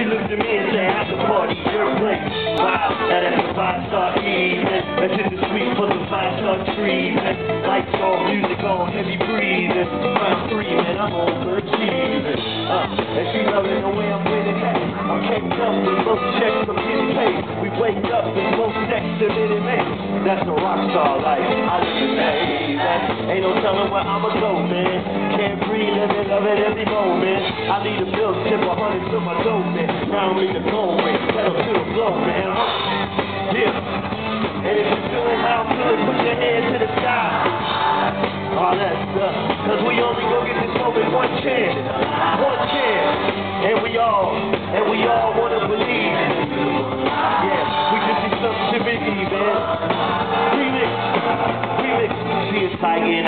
She looked at me and said, "At the party, your place." Wow, now that's a five-star evening. That's just the suite for some five-star treatment. Lights on, music on, heavy breathing. Round three, man, I'm on for achievement. Uh, and she loving the way I'm winning. Hey, I'm caked up with most checks, I'm getting paid. We wake up and most sex a minute, man. That's a rock star life. I live in that. Ain't no telling where I'ma go, man. Can't breathe, living, love it every moment. I need a milk tip, a hundred to my dough, man. Round me the phone, man. Pedal to the flow, man. Huh? Yeah. And if you're feeling how good, put your hands to the sky. All that stuff. Cause we only gonna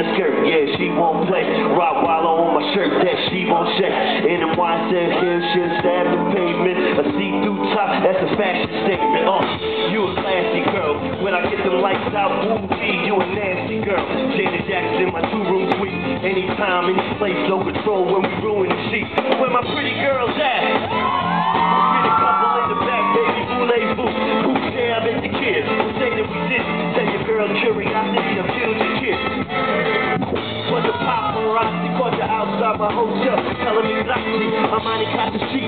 tiger skirt, yeah, she won't play. Rock wallow on my shirt that she won't shake. And them wine said here, she'll stab the pavement. A see-through top, that's a fashion statement. Uh, you a classy girl. When I get them lights out, woo you a nasty girl. Janet Jackson, in my two-room suite. Anytime, any place, no control when we ruin the sheet. Where my pretty girls at? Get a couple in the back, baby, voulez-vous. Who care, I make the kids. Say that we didn't? Tell your girl curiosity, I'm killed your kid. My hotel, telling me Nazi, I'm on the sheet,